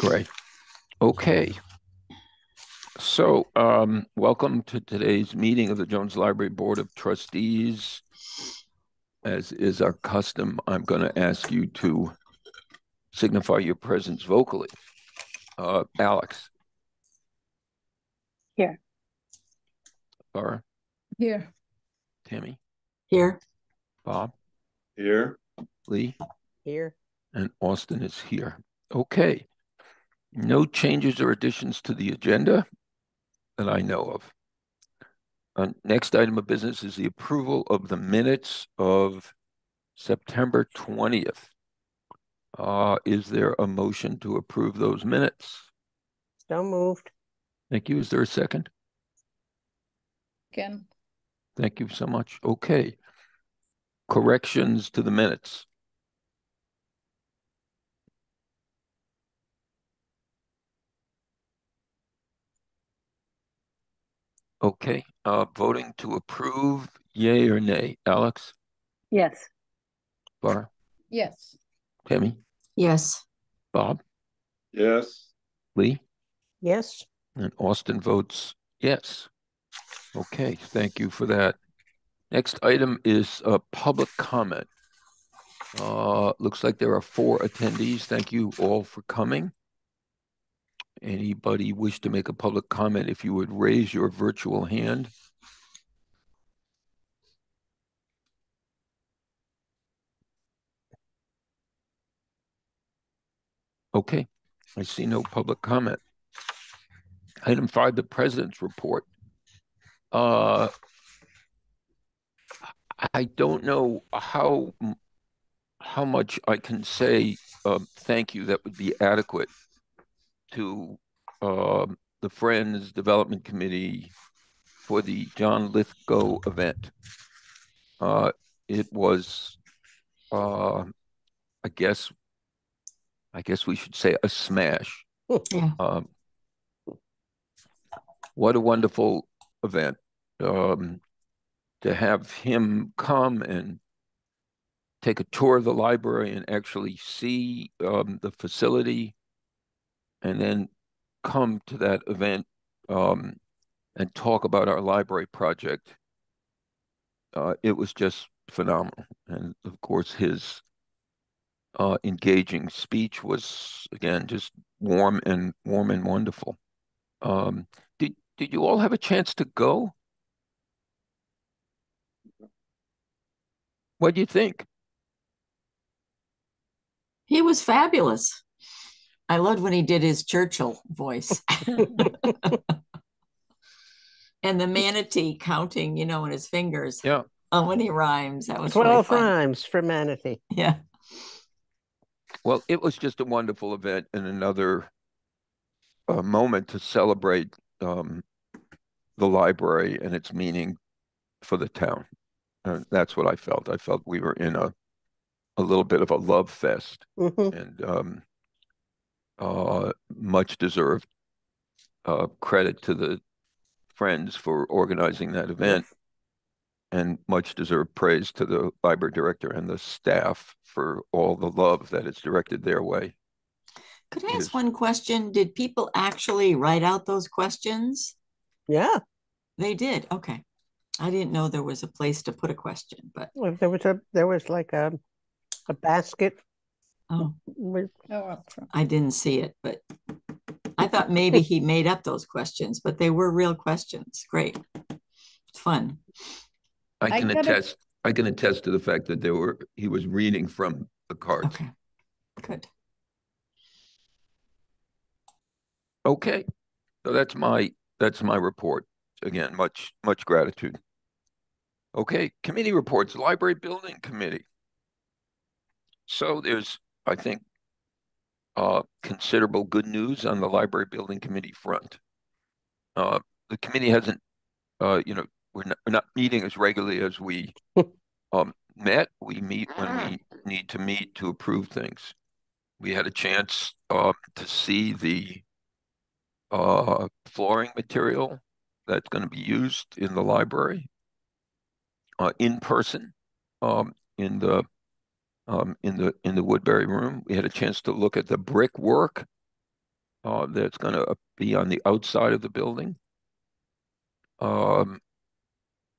Great. Okay. So, um, welcome to today's meeting of the Jones Library Board of Trustees. As is our custom, I'm going to ask you to signify your presence vocally. Uh, Alex. Here. Laura. Here. Tammy. Here. Bob. Here. Lee. Here. And Austin is here. Okay. No changes or additions to the agenda that I know of. Uh, next item of business is the approval of the minutes of September 20th. Uh, is there a motion to approve those minutes? So moved. Thank you. Is there a second? Again. Thank you so much. Okay. Corrections to the minutes. Okay, uh, voting to approve, yay or nay? Alex, Yes. Bar, Yes. Tammy, Yes. Bob, Yes. Lee, Yes. and Austin votes yes. Okay, thank you for that. Next item is a public comment. Uh, looks like there are four attendees. Thank you all for coming. Anybody wish to make a public comment, if you would raise your virtual hand. Okay, I see no public comment. Item five, the president's report. Uh, I don't know how how much I can say uh, thank you that would be adequate to uh, the Friends Development Committee for the John Lithgow event. Uh, it was, uh, I guess, I guess we should say a smash. Yeah. Um, what a wonderful event um, to have him come and take a tour of the library and actually see um, the facility and then come to that event um, and talk about our library project. Uh, it was just phenomenal. And of course, his uh, engaging speech was, again, just warm and warm and wonderful. Um, did, did you all have a chance to go? What do you think? He was fabulous. I loved when he did his Churchill voice. and the manatee counting, you know, in his fingers. Yeah. Oh, when he rhymes. That was 12 fun. rhymes for manatee. Yeah. Well, it was just a wonderful event and another uh, moment to celebrate um, the library and its meaning for the town. And that's what I felt. I felt we were in a a little bit of a love fest, Mhm. and um, uh, much deserved uh, credit to the friends for organizing that event, and much deserved praise to the library director and the staff for all the love that is directed their way. Could I Yes. ask one question? Did people actually write out those questions? Yeah. They did. Okay. I didn't know there was a place to put a question, but Well, There was a there was like a a basket oh, with Oh, up front. I didn't see it, but I thought maybe he made up those questions, but they were real questions. Great. It's fun. I I can gotta- attest, I can attest to the fact that there were, he was reading from the cards. Okay. Good. Okay, so that's my, that's my report. Again, much, much gratitude. Okay, committee reports, Library Building Committee. So there's, I think, uh, considerable good news on the Library Building Committee front. Uh, the committee hasn't, uh, you know, we're not, we're not meeting as regularly as we um, met. We meet when we need to meet to approve things. We had a chance uh, to see the uh, flooring material that's going to be used in the library uh, in person um, in the um, in the in the Woodbury room. We had a chance to look at the brickwork uh, that's going to be on the outside of the building. Um,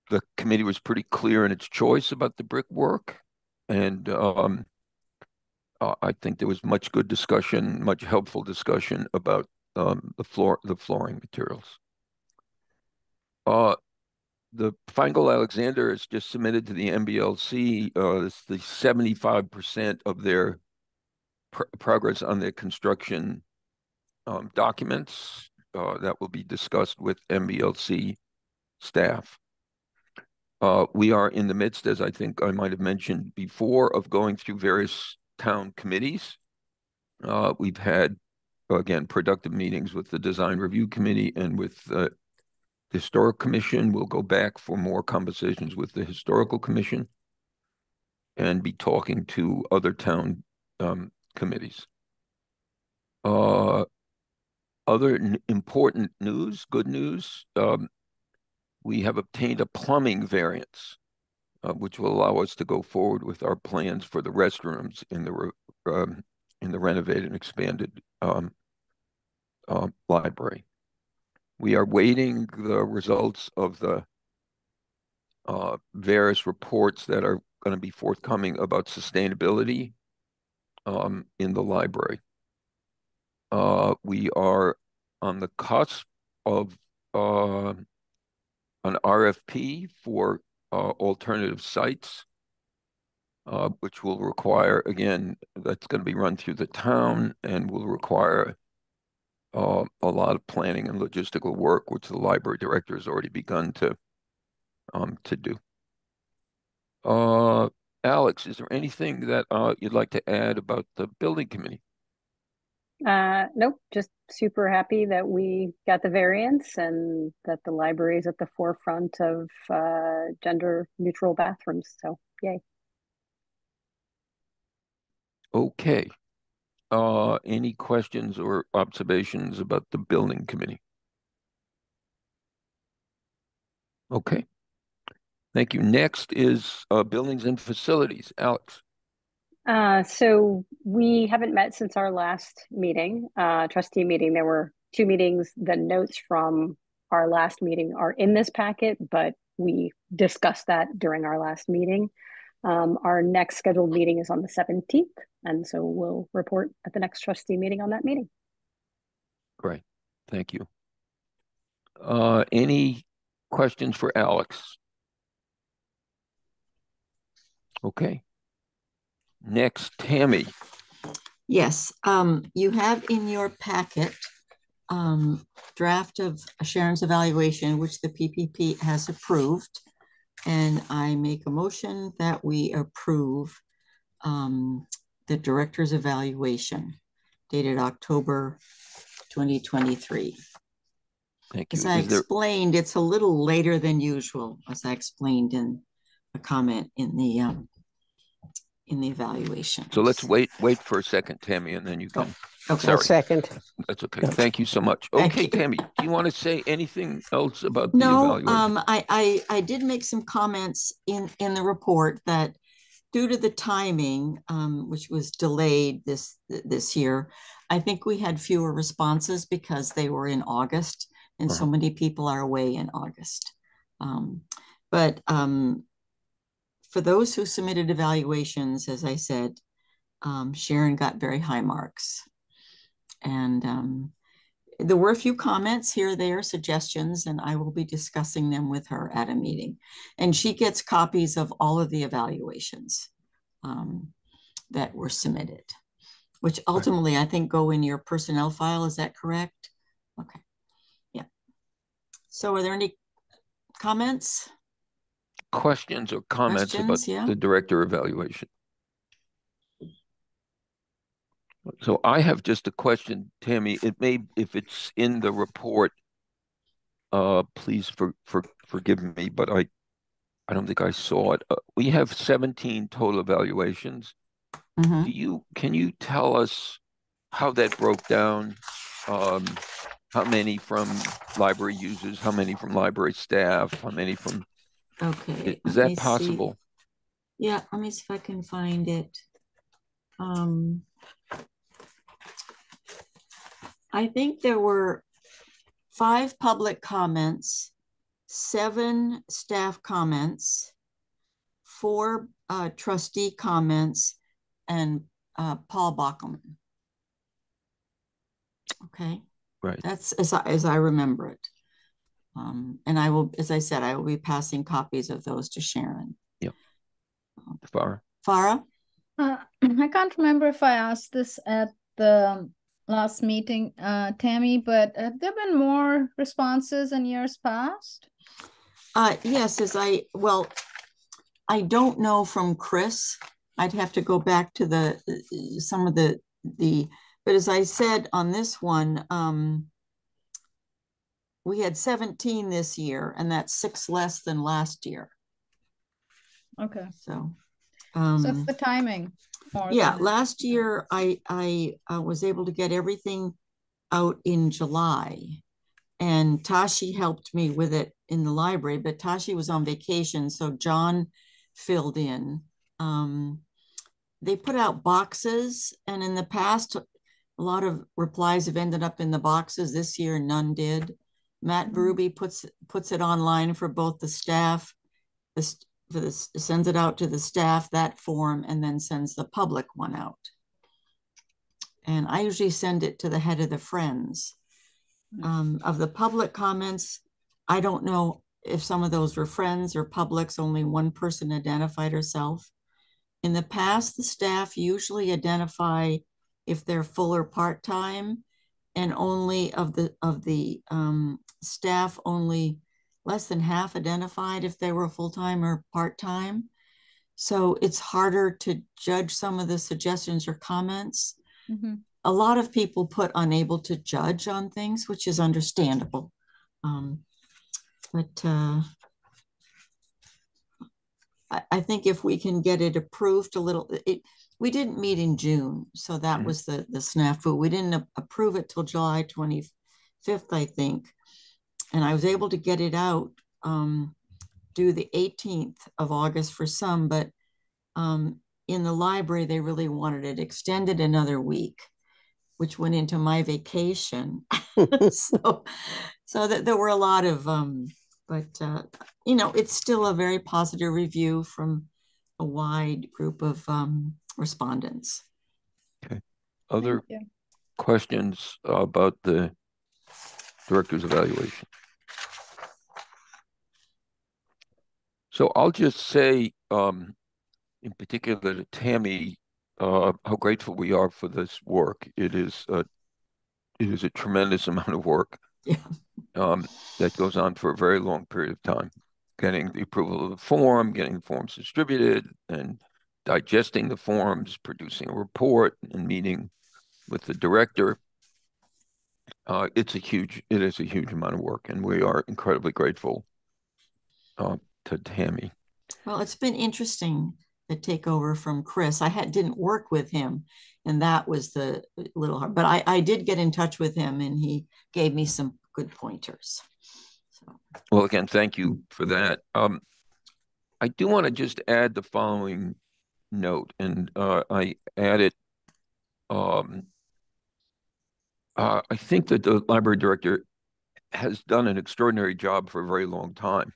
the committee was pretty clear in its choice about the brickwork, and um, uh, I think there was much good discussion, much helpful discussion about um, the floor, the flooring materials. Uh, the Finegold Alexander has just submitted to the MBLC uh, it's the 75% of their pr progress on their construction um, documents uh, that will be discussed with MBLC staff. Uh, we are in the midst, as I think I might have mentioned before, of going through various town committees. Uh, we've had, again, productive meetings with the Design Review Committee and with the Historic Commission. We'll go back for more conversations with the Historical Commission and be talking to other town um, committees. Uh, other important news, good news, um, we have obtained a plumbing variance, uh, which will allow us to go forward with our plans for the restrooms in the um, in the renovated and expanded um, uh, library. We are waiting the results of the uh, various reports that are going to be forthcoming about sustainability um, in the library. Uh, we are on the cusp of uh, an RFP for alternative sites, uh, which will require, again, that's going to be run through the town and will require uh, a lot of planning and logistical work, which the library director has already begun to um, to do. Uh, Alex, is there anything that uh, you'd like to add about the building committee? Uh, nope, just super happy that we got the variance and that the library is at the forefront of uh, gender neutral bathrooms. So, yay. Okay. Uh, any questions or observations about the building committee? Okay. Thank you. Next is uh, buildings and facilities. Alex. Uh, so we haven't met since our last meeting, uh, trustee meeting. There were two meetings. The notes from our last meeting are in this packet, but we discussed that during our last meeting. Um, our next scheduled meeting is on the 17th, and so we'll report at the next trustee meeting on that meeting. Great. Thank you. Uh, any questions for Alex? Okay. Next, Tammy. Yes, um, you have in your packet um, draft of Sharon's evaluation, which the PPP has approved. And I make a motion that we approve um, the director's evaluation dated October 2023. Thank you. As I Is there, explained, it's a little later than usual, as I explained in a comment in the um, in the evaluation. so let's wait, wait for a second, Tammy, and then you can, Okay. Sorry. A second. that's okay. Thank you so much. Okay. Tammy, do you want to say anything else about the No, evaluation? um, I, I, I did make some comments in, in the report that due to the timing, um, which was delayed this, this year, I think we had fewer responses because they were in August and so Uh-huh. many people are away in August. Um, but, um, for those who submitted evaluations, as I said, um, Sharon got very high marks. And, um, there were a few comments here, there, suggestions, and I will be discussing them with her at a meeting. And she gets copies of all of the evaluations um, that were submitted, which ultimately I think go in your personnel file. Is that correct? Okay. Yeah. So are there any comments? Questions or comments about yeah. the director evaluation? So I have just a question, Tammy. It may, if it's in the report, uh, please for, for, forgive me, but I, I don't think I saw it. Uh, we have seventeen total evaluations. Mhm. Do you, can you tell us how that broke down? Um, how many from library users, how many from library staff, how many from, Okay. is that see. possible? Yeah, let me see if I can find it. Um, I think there were five public comments, seven staff comments, four uh, trustee comments, and uh, Paul Bockelman. Okay. Right. That's as I, as I remember it. Um, and I will, as I said, I will be passing copies of those to Sharon. Farah? Farah? Uh, I can't remember if I asked this at the last meeting, uh, Tammy, but have there been more responses in years past? Uh, yes, as I, well, I don't know from Chris. I'd have to go back to the, some of the, the, but as I said on this one, um, we had seventeen this year and that's six less than last year, Okay, so. So Um, the timing. yeah, than- last year I, I, uh was able to get everything out in July. And Tashi helped me with it in the library, but Tashi was on vacation, so John filled in. Um, they put out boxes and in the past, a lot of replies have ended up in the boxes. This year, none did. Matt Mhm. Ruby puts, puts it online for both the staff, the, this, sends it out to the staff, that form, and then sends the public one out. And I usually send it to the head of the Friends. Mm. Um, of the public comments, I don't know if some of those were Friends or publics, only one person identified herself. In the past, the staff usually identify if they're full or part-time. And only of the, of the, um, staff, only less than half identified if they were full-time or part-time. So it's harder to judge some of the suggestions or comments. Mhm. A lot of people put unable to judge on things, which is understandable. Um, but uh, I, I think if we can get it approved a little, it, we didn't meet in June, so that Mhm. was the, the snafu. We didn't a- approve it till July twenty-fifth, I think. And I was able to get it out, um, due the eighteenth of August for some, but um, in the library, they really wanted it extended another week, which went into my vacation. so, so that there were a lot of, um, but uh, you know, it's still a very positive review from a wide group of um, respondents. Okay. Other questions about the director's evaluation? So I'll just say, um, in particular to Tammy, uh, how grateful we are for this work. It is a, it is a tremendous amount of work. Yeah. Um, that goes on for a very long period of time. Getting the approval of the form, getting the forms distributed, and digesting the forms, producing a report, and meeting with the director. Uh, it's a huge, it is a huge amount of work, and we are incredibly grateful uh, to Tammy. Well, it's been interesting the takeover from Chris. I had didn't work with him, and that was the little hard. But I I did get in touch with him, and he gave me some good pointers. So Well, again, thank you for that. Um, I do want to just add the following note, and uh, I added, um, uh, I think that the library director has done an extraordinary job for a very long time.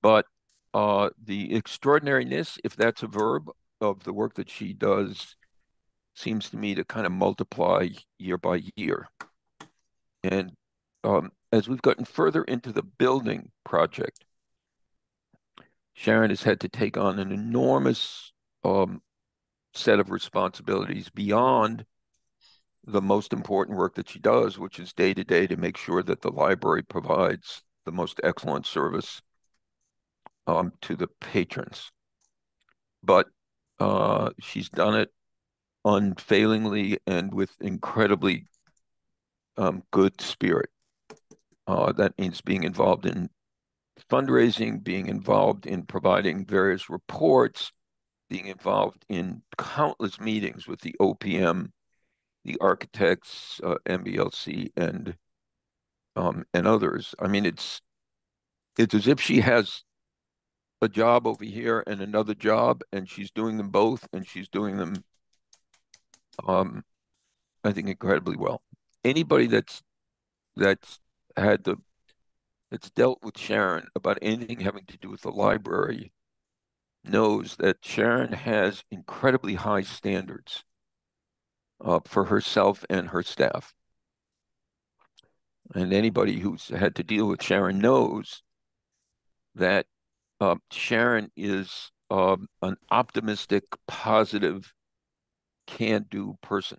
But uh, the extraordinariness, if that's a verb, of the work that she does seems to me to kind of multiply year by year. And um, as we've gotten further into the building project, Sharon has had to take on an enormous um, set of responsibilities beyond the most important work that she does, which is day to day to make sure that the library provides the most excellent service um, to the patrons. But uh, she's done it unfailingly and with incredibly um, good spirit. Uh, that means being involved in fundraising, being involved in providing various reports, being involved in countless meetings with the OPM, the architects, uh, MBLC, and um, and others. I mean, it's it's as if she has a job over here and another job, and she's doing them both, and she's doing them um, I think incredibly well. Anybody that's that's had the that's dealt with Sharon about anything having to do with the library knows that Sharon has incredibly high standards uh, for herself and her staff. And anybody who's had to deal with Sharon knows that uh, Sharon is um, an optimistic, positive, can-do person.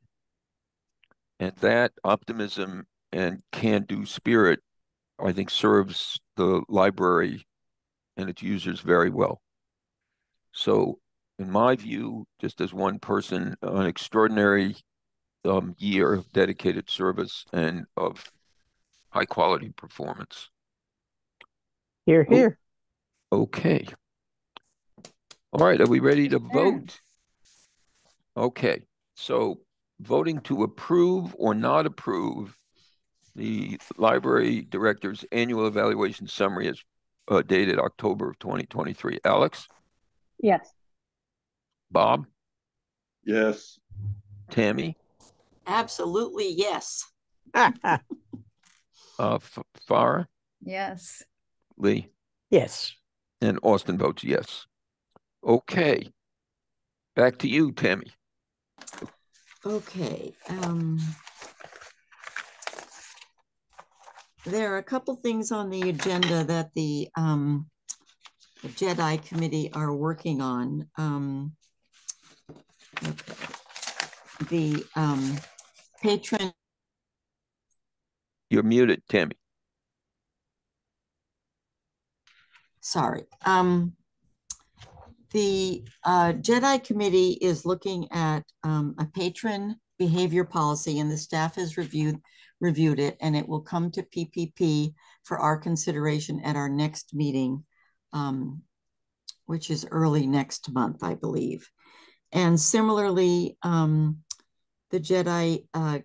And that optimism and can-do spirit, I think, serves the library and its users very well. So, in my view, just as one person, an extraordinary um, year of dedicated service and of high quality performance. Here, Oh. here. Okay. All right, are we ready to vote? Okay, so voting to approve or not approve the library director's annual evaluation summary is uh, dated October of 2023. Alex, Yes. Bob, Yes. Tammy, Absolutely, yes. uh, F- Farah, Yes. Lee, Yes. and Austin votes yes. Okay. Back to you, Tammy. Okay, um. There are a couple things on the agenda that the, um, the Jedi Committee are working on, um. okay. The, um, patron, You're muted, Tammy. sorry, um. The, uh, Jedi Committee is looking at, um, a patron behavior policy and the staff has reviewed, reviewed it and it will come to PPP for our consideration at our next meeting, um, which is early next month, I believe. And similarly, um, the Jedi, uh,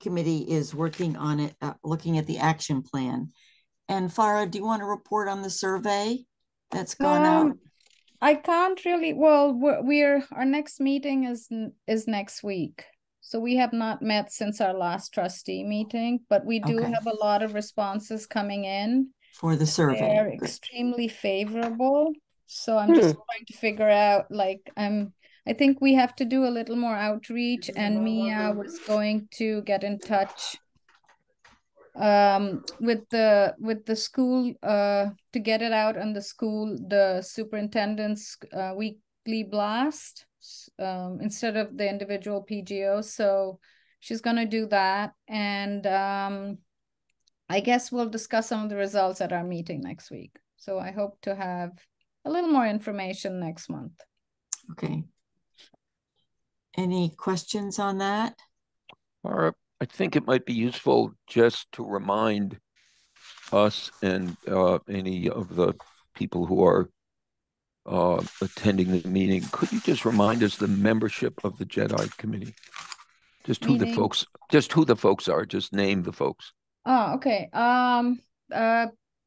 committee is working on it, uh, looking at the action plan. And Farah, do you want to report on the survey that's gone out? Um, I can't really, well, we're, we're, our next meeting is, is next week. So we have not met since our last trustee meeting, but we do Okay. have a lot of responses coming in. For the survey. They're extremely favorable. So I'm just trying to figure out, like, I'm, I think we have to do a little more outreach and Mia was going to get in touch um with the with the school uh to get it out on the school the superintendent's uh, weekly blast um instead of the individual PGO so she's going to do that and um I guess we'll discuss some of the results at our meeting next week. So I hope to have a little more information next month. Okay. Any questions on that? Or I think it might be useful just to remind us and uh, any of the people who are uh, attending the meeting, could you just remind us the membership of the Jedi Committee? Just who the folks, just who the folks are, just name the folks. Oh, okay. Um, uh,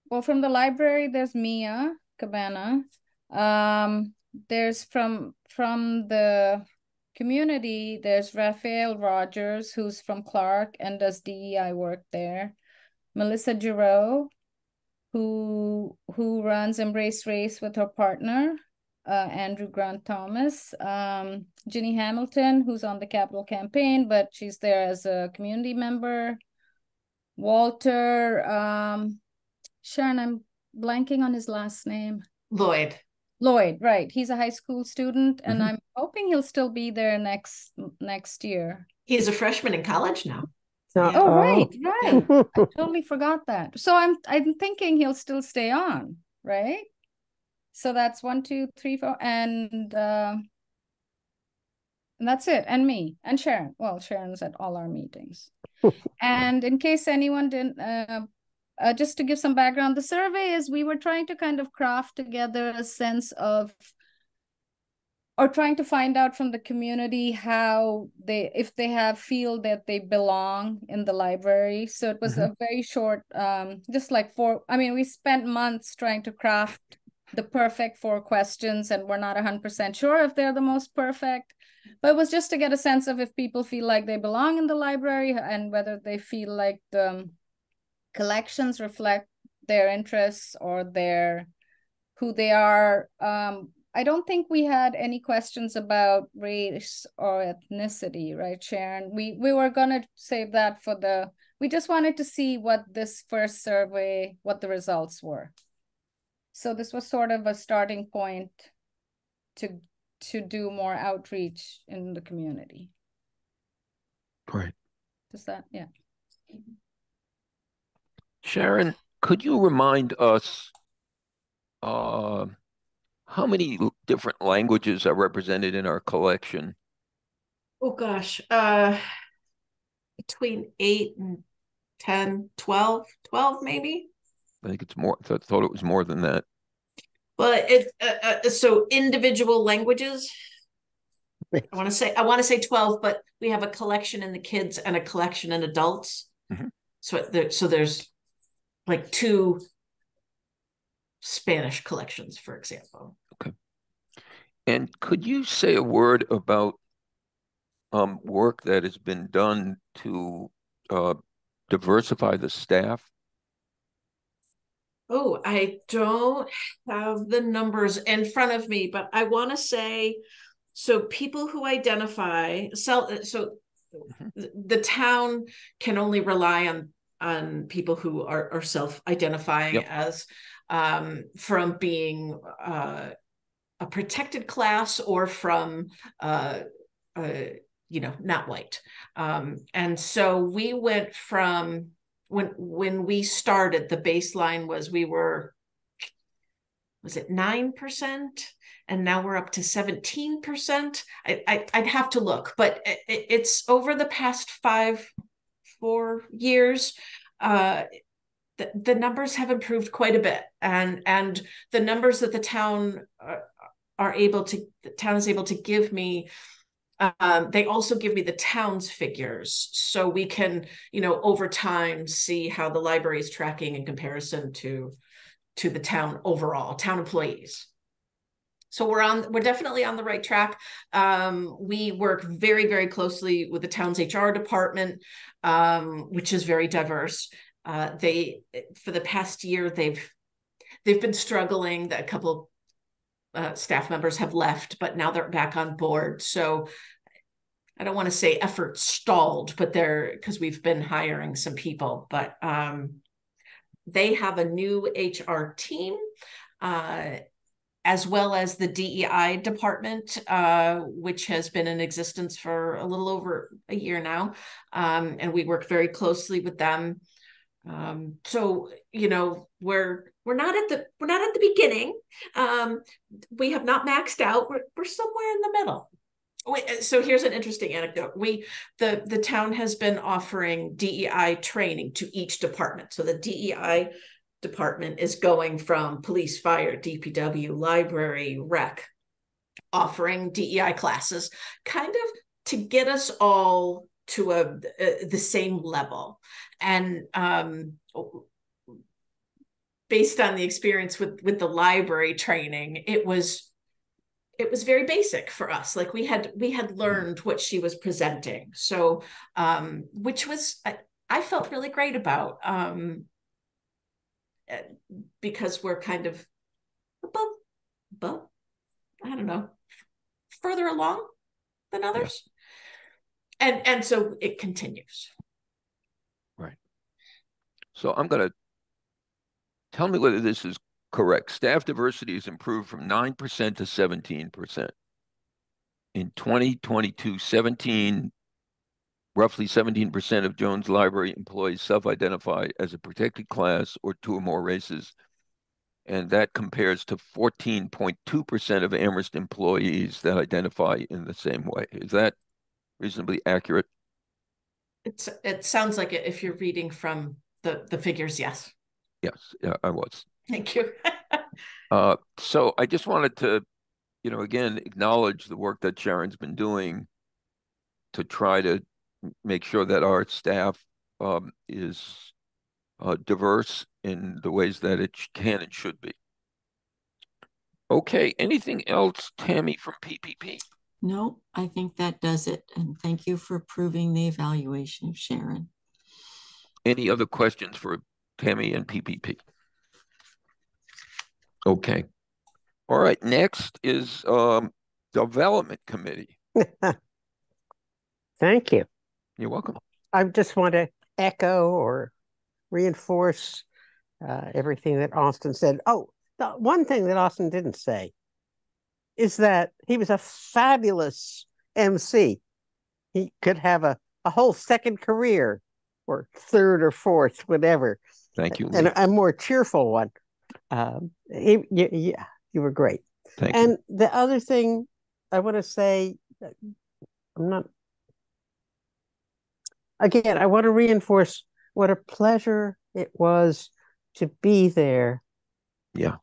well, from the library, there's Mia Cabana. Um, there's from from the community, there's Raphael Rogers, who's from Clark and does DEI work there. Melissa Giraud, who who runs Embrace Race with her partner, uh, Andrew Grant Thomas. Um, Ginny Hamilton, who's on the Capital campaign, but she's there as a community member. Walter, um, Sharon, I'm blanking on his last name. Lloyd. Lloyd, right. He's a high school student, and Mhm. I'm hoping he'll still be there next next year. He's a freshman in college now. Oh, right, right. I totally forgot that. So I'm I'm thinking he'll still stay on, right? So that's one, two, three, four, and uh, and that's it. And me and Sharon. Well, Sharon's at all our meetings. and in case anyone didn't, uh, uh, just to give some background, the survey is we were trying to kind of craft together a sense of or trying to find out from the community how they if they have feel that they belong in the library. So it was a very short um just like four i mean we spent months trying to craft the perfect four questions and we're not 100% sure if they're the most perfect but it was just to get a sense of if people feel like they belong in the library and whether they feel like the collections reflect their interests or their who they are. Um, I don't think we had any questions about race or ethnicity, right, Sharon? We we were gonna save that for the. We just wanted to see what this first survey, what the results were. So this was sort of a starting point to to do more outreach in the community. Right. Does that, yeah. Sharon, could you remind us uh, how many different languages are represented in our collection? Oh gosh, uh, between eight and 10, 12, 12 maybe. I think it's more. I thought it was more than that. Well, it uh, uh, so individual languages. I want to say I want to say twelve, but we have a collection in the kids and a collection in adults. Mhm. So there, so there's like two Spanish collections, for example. Okay. And could you say a word about um, work that has been done to uh, diversify the staff? Oh, I don't have the numbers in front of me, but I want to say so people who identify so so Mhm. the town can only rely on on people who are, are self-identifying Yep. as um, from being uh, a protected class or from uh, uh, you know not white. Um, and so we went from when when we started the baseline was we were was it 9% and now we're up to 17% I, I i'd have to look but it- it's over the past five four years uh the, the numbers have improved quite a bit. And and the numbers that the town uh, are able to the town is able to give me um, they also give me the town's figures. So we can you know over time see how the library is tracking in comparison to to the town overall town employees so we're on we're definitely on the right track. Um, we work very very closely with the town's hr department um, which is very diverse. Uh, they for the past year they've they've been struggling that a couple uh, staff members have left but now they're back on board. So I don't want to say effort stalled, but they're because we've been hiring some people, but um, they have a new HR team, uh, as well as the DEI department, uh, which has been in existence for a little over a year now, um, and we work very closely with them. Um, so you know we're we're not at the we're not at the beginning. Um, we have not maxed out. We're we're somewhere in the middle. So here's an interesting anecdote. We the the town has been offering DEI training to each department. So the DEI department is going from police, fire, DPW, library, rec, offering DEI classes, kind of to get us all to a, a the same level. And um, based on the experience with with the library training, it was it was very basic for us. Like we had we had learned what she was presenting. So um which was i, I felt really great about. Um because we're kind of above above i don't know further along than others and and so it continues Right. So I'm going to tell me whether this is correct. Staff diversity has improved from 9% to 17%. In 2022, 17, roughly 17% of Jones Library employees self-identify as a protected class or two or more races. And that compares to 14.2% of Amherst employees that identify in the same way. Is that reasonably accurate? it's it sounds like it if you're reading from the the figures yes Yes, yeah, I was. thank you Uh, so I just wanted to, you know, again, acknowledge the work that Sharon's been doing to try to make sure that our staff um, is uh, diverse in the ways that it can and should be. Okay, anything else, Tammy from PPP? No, I think that does it. And thank you for approving the evaluation of Sharon. Any other questions for Tammy and PPP? Okay. All right, next is um Development Committee. Thank you. You're welcome. I just want to echo or reinforce uh, everything that Austin said. Oh, the one thing that Austin didn't say is that he was a fabulous MC. He could have a, a whole second career or third or fourth, whatever, Thank you. and a, a more cheerful one. Um, he, you, yeah, you were great. Thank you. And the other thing I want to say, I'm not, again, I want to reinforce what a pleasure it was to be there. Yeah.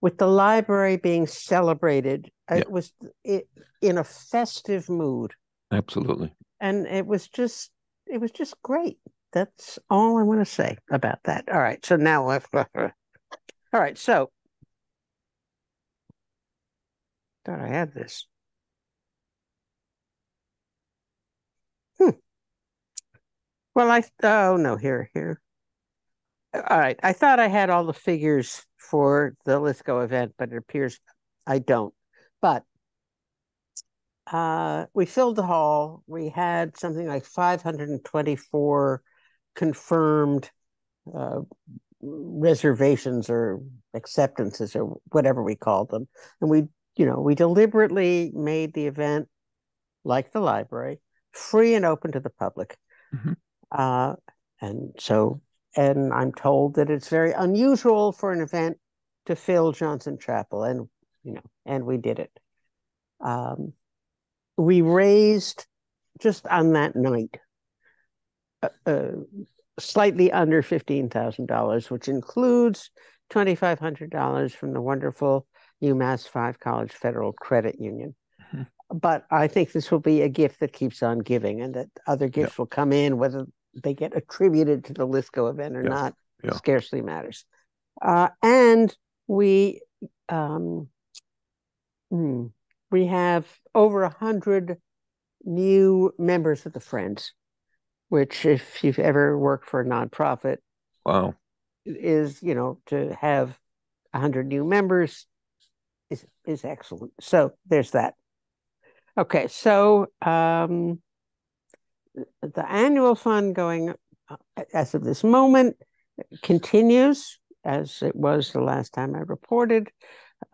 With the library being celebrated, uh, Yeah. it was it, in a festive mood, Absolutely. and it was just it was just great. That's all I want to say about that. All right, so now I've all right, so thought I had this. Well, I oh no, here, here. All right, I thought I had all the figures for the Lithgow event, but it appears I don't. But uh, we filled the hall. We had something like 524 confirmed uh, reservations or acceptances or whatever we called them. And we, you know, we deliberately made the event like the library, free and open to the public. Mhm. Uh, and so, and I'm told that it's very unusual for an event to fill Johnson Chapel, and you know, and we did it. Um, we raised just on that night uh, uh, slightly under $15,000, which includes $2,500 from the wonderful UMass Five College Federal Credit Union. Mhm. But I think this will be a gift that keeps on giving and that other gifts will come in, whether they get attributed to the Lithgow event or Yeah. not, Yeah. scarcely matters. Uh, and we, um, hmm, we have over a hundred new members of the Friends, which if you've ever worked for a nonprofit Wow. is, you know, to have a hundred new members is is excellent. So there's that. Okay, so um the annual fund going uh, as of this moment continues as it was the last time I reported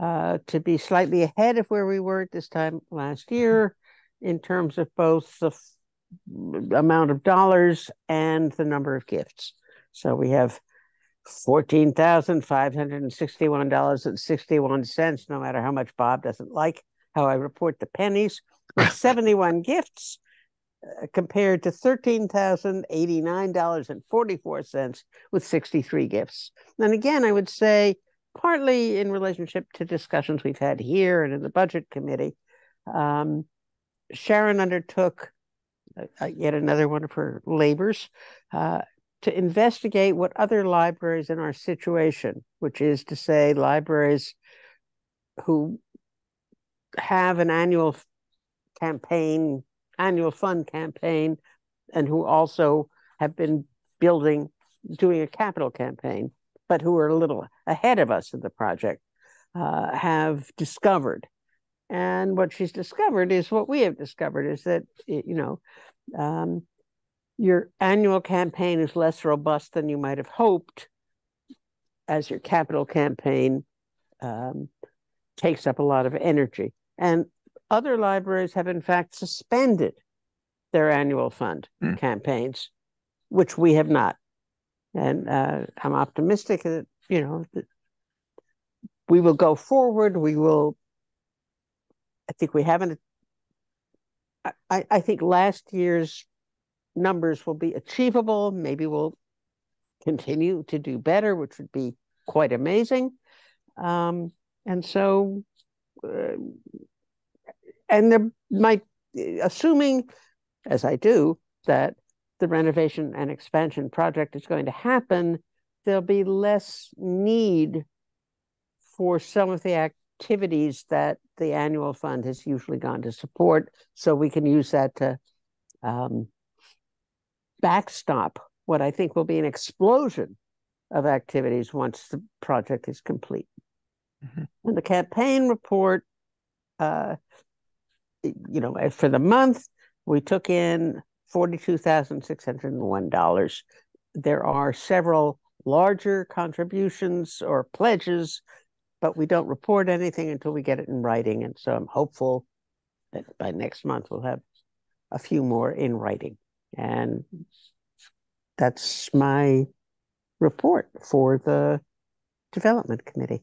uh, to be slightly ahead of where we were at this time last year in terms of both the f- amount of dollars and the number of gifts. So we have fourteen thousand five hundred and sixty-one dollars and sixty-one cents. No matter how much Bob doesn't like how I report the pennies, with seventy-one gifts compared to thirteen thousand eighty-nine dollars and forty-four cents with sixty-three gifts. And again, I would say partly in relationship to discussions we've had here and in the budget committee. Um, Sharon undertook uh, uh, yet another one of her labors uh, to investigate what other libraries in our situation, which is to say, libraries who have an annual campaign, annual fund campaign, and who also have been building, doing a capital campaign, but who are a little ahead of us in the project, uh, have discovered. And what she's discovered is what we have discovered is that, you know, um, your annual campaign is less robust than you might have hoped as your capital campaign um, takes up a lot of energy. And other libraries have, in fact, suspended their annual fund Mm. campaigns, which we have not. And uh, I'm optimistic that, you know, that we will go forward. We will, I think we haven't, I- I, think last year's numbers will be achievable. Maybe we'll continue to do better, which would be quite amazing. Um, and so, uh, and there might, assuming, as I do, that the renovation and expansion project is going to happen, there'll be less need for some of the activities that the annual fund has usually gone to support, so we can use that to um, backstop what I think will be an explosion of activities once the project is complete. Mhm. And the campaign report, uh, you know, uh, for the month, we took in forty-two thousand six hundred and one dollars. There are several larger contributions or pledges, but we don't report anything until we get it in writing. And so I'm hopeful that by next month we'll have a few more in writing. And that's my report for the development committee.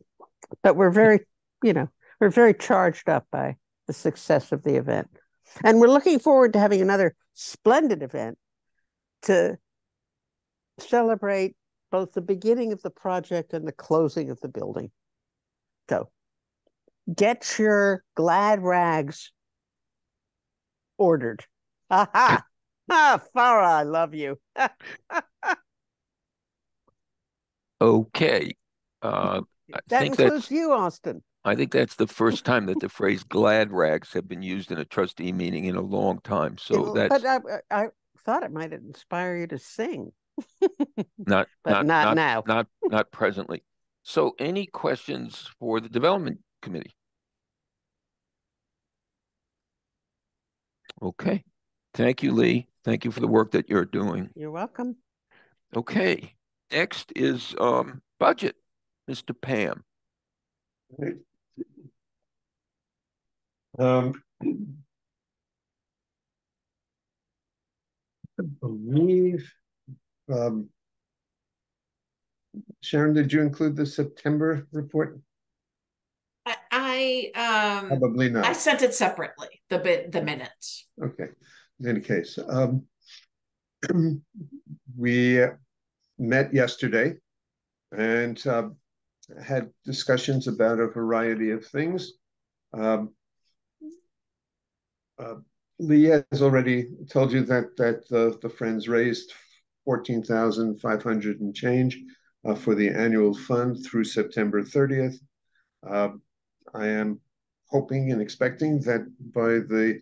But we're very, you know, we're very charged up by the success of the event. And we're looking forward to having another splendid event to celebrate both the beginning of the project and the closing of the building. So get your glad rags ordered. Aha! Ah, Farah, I love you. Okay. Uh, I That think includes you, Austin. I think that's the first time that the phrase glad rags have been used in a trustee meeting in a long time. So It- that's But I, I I thought it might inspire you to sing, not, but not, not not, now. not, not presently. So any questions for the development committee? Okay. Thank you, Lee. Thank you for the work that you're doing. You're welcome. Okay. Next is, um, budget, Mr. Pam. Right. Um. I believe, um. Sharon, did you include the September report? I, I um Probably not. I sent it separately, the bit the minutes. Okay, in any case, um. We uh, met yesterday and um, had discussions about a variety of things. Um. Uh, Lee has already told you that that the Friends raised fourteen thousand five hundred and change uh, for the annual fund through September thirtieth. Um, I am hoping and expecting that by the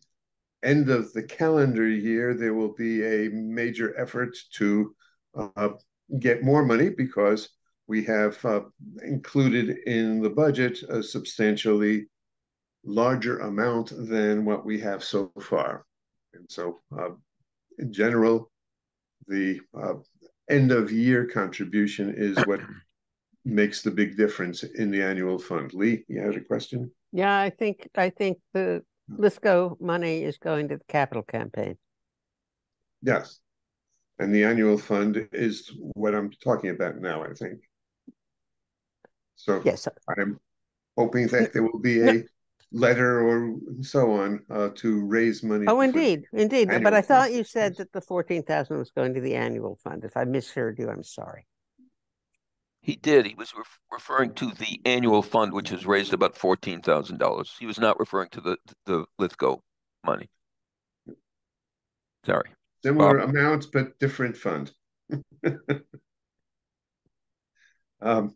end of the calendar year, there will be a major effort to uh, get more money because we have uh, included in the budget a substantially larger amount than what we have so far. And so, uh, in general, the uh, end of year contribution is what makes the big difference in the annual fund. Lee, you had a question? Yeah, I think I think the Lithgow money is going to the capital campaign. Yes. And the annual fund is what I'm talking about now, I think. So Yes, I'm hoping that there will be a letter or so on uh, to raise money. Oh, indeed, indeed. But I thought you said that the fourteen thousand was going to the annual fund. If I misheard you, I'm sorry. He did. He was ref- referring to the annual fund, which has raised about fourteen thousand dollars. He was not referring to the, the Lithgow money. Sorry. Similar amounts, but different fund. Um,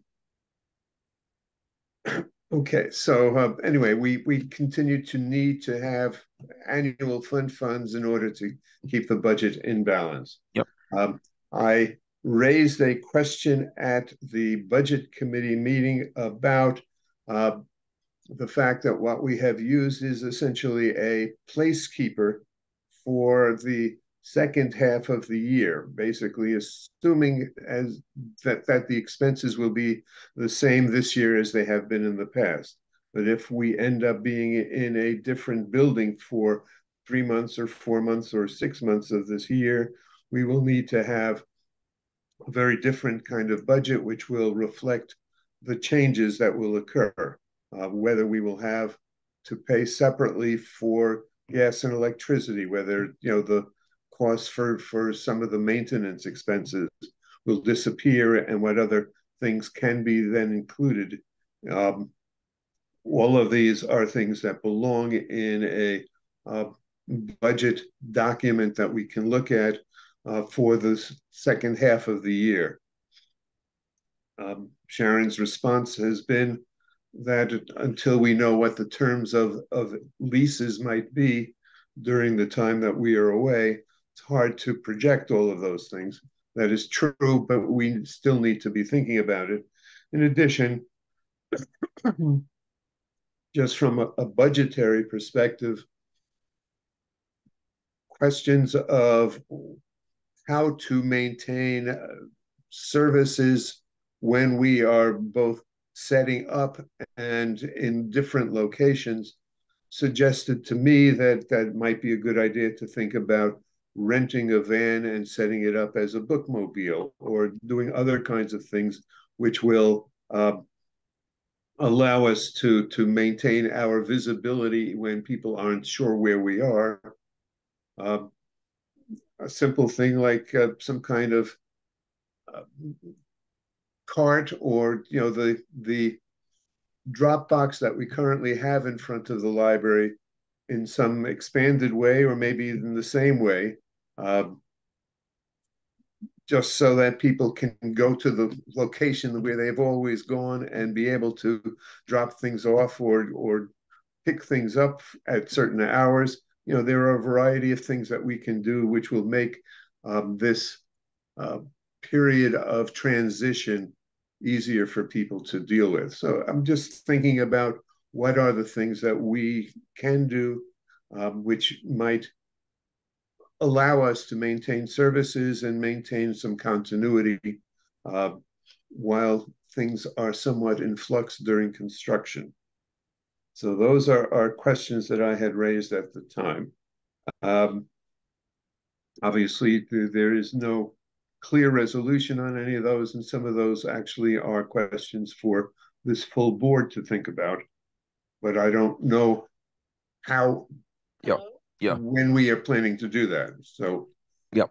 Okay, so uh, anyway, we we continue to need to have annual fund funds in order to keep the budget in balance. Yep. Um, I raised a question at the budget committee meeting about uh, the fact that what we have used is essentially a placekeeper for the second half of the year, basically assuming as that that the expenses will be the same this year as they have been in the past. But if we end up being in a different building for three months or four months or six months of this year, we will need to have a very different kind of budget, which will reflect the changes that will occur. Uh, whether we will have to pay separately for gas and electricity, whether you know the costs for for some of the maintenance expenses will disappear, and what other things can be then included. Um, all of these are things that belong in a uh, budget document that we can look at uh, for the second half of the year. Um, Sharon's response has been that until we know what the terms of, of leases might be during the time that we are away, hard to project all of those things. That is true, but we still need to be thinking about it. In addition, just from a, a budgetary perspective, questions of how to maintain uh, services when we are both setting up and in different locations suggested to me that that might be a good idea to think about renting a van and setting it up as a bookmobile or doing other kinds of things which will uh, allow us to to maintain our visibility when people aren't sure where we are. Uh, a simple thing like uh, some kind of uh, cart or you know the the drop box that we currently have in front of the library in some expanded way or maybe in the same way um, just so that people can go to the location where they've always gone and be able to drop things off or or pick things up at certain hours you know there are a variety of things that we can do which will make um, this uh, period of transition easier for people to deal with. So I'm just thinking about what are the things that we can do um, which might allow us to maintain services and maintain some continuity uh, while things are somewhat in flux during construction. So those are, are questions that I had raised at the time. Um, obviously, there is no clear resolution on any of those, and some of those actually are questions for this full board to think about. But I don't know how, yeah, yeah, when we are planning to do that. So, yeah,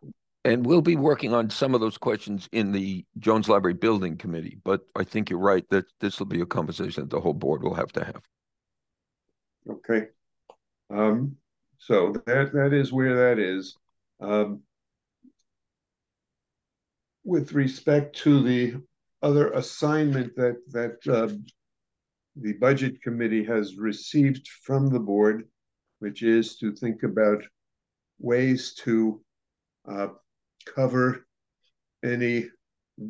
and we'll be working on some of those questions in the Jones Library Building Committee. But I think you're right that this will be a conversation that the whole board will have to have. Okay. Um, so that that is where that is. Um, with respect to the other assignment that that uh, the budget committee has received from the board, which is to think about ways to uh, cover any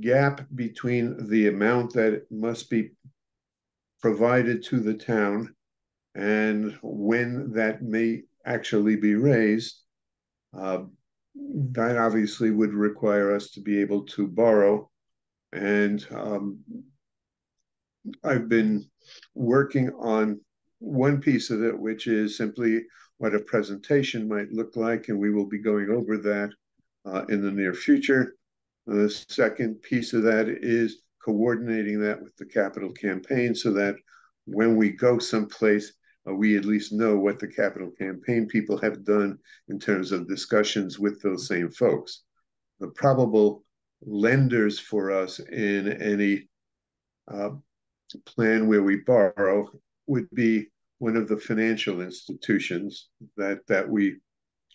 gap between the amount that must be provided to the town and when that may actually be raised. Uh, that obviously would require us to be able to borrow. And um, I've been working on one piece of it, which is simply what a presentation might look like, and we will be going over that uh, in the near future. The second piece of that is coordinating that with the capital campaign so that when we go someplace, uh, we at least know what the capital campaign people have done in terms of discussions with those same folks. The probable lenders for us in any uh, plan where we borrow would be one of the financial institutions that that we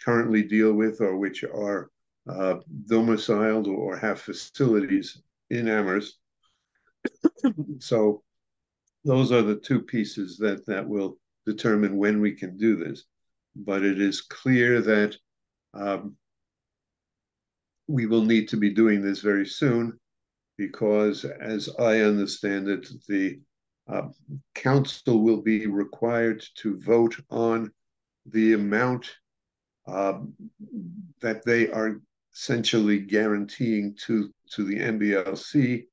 currently deal with or which are uh, domiciled or have facilities in Amherst. so those are the two pieces that that will determine when we can do this. But it is clear that um, we will need to be doing this very soon because, as I understand it, the uh, council will be required to vote on the amount uh, that they are essentially guaranteeing to to the MBLC.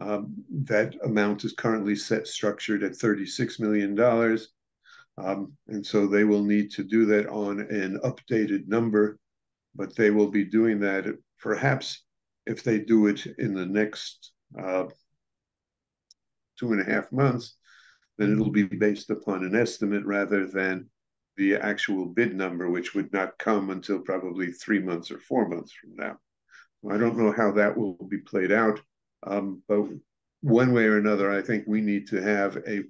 Um, that amount is currently set structured at $36 million. Um, and so they will need to do that on an updated number, but they will be doing that perhaps if they do it in the next uh, two and a half months, then it'll be based upon an estimate rather than the actual bid number, which would not come until probably three months or four months from now. I don't know how that will be played out, um, but one way or another, I think we need to have a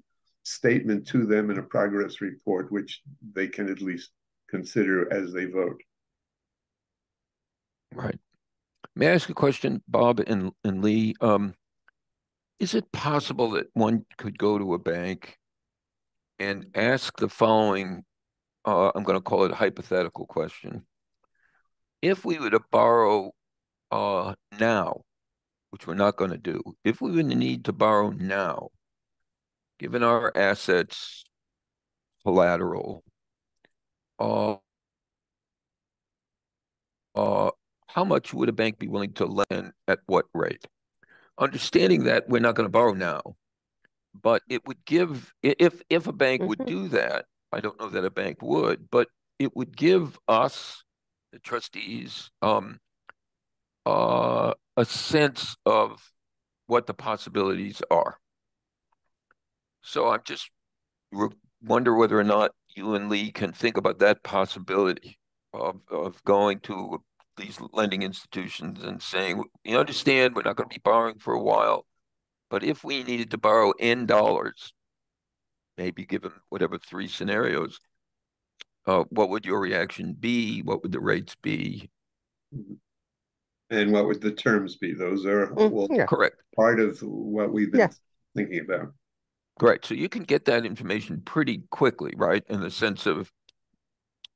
statement to them in a progress report, which they can at least consider as they vote. Right. May I ask a question, Bob and, and Lee? Um, is it possible that one could go to a bank and ask the following, uh, I'm going to call it a hypothetical question. If we were to borrow uh, now, which we're not going to do, if we would need to borrow now, given our assets, collateral, uh, uh, how much would a bank be willing to lend at what rate? Understanding that we're not going to borrow now, but it would give if if a bank would Mhm. do that. I don't know that a bank would, but it would give us, the trustees, um, uh, a sense of what the possibilities are. So I'm just re- wonder whether or not you and Lee can think about that possibility of of going to these lending institutions and saying, you understand, we're not going to be borrowing for a while, but if we needed to borrow N dollars, maybe given whatever three scenarios, uh, what would your reaction be? What would the rates be? And what would the terms be? Those are, Mm, well, yeah. Correct. part of what we've been Yeah. thinking about. Great. So you can get that information pretty quickly, right? In the sense of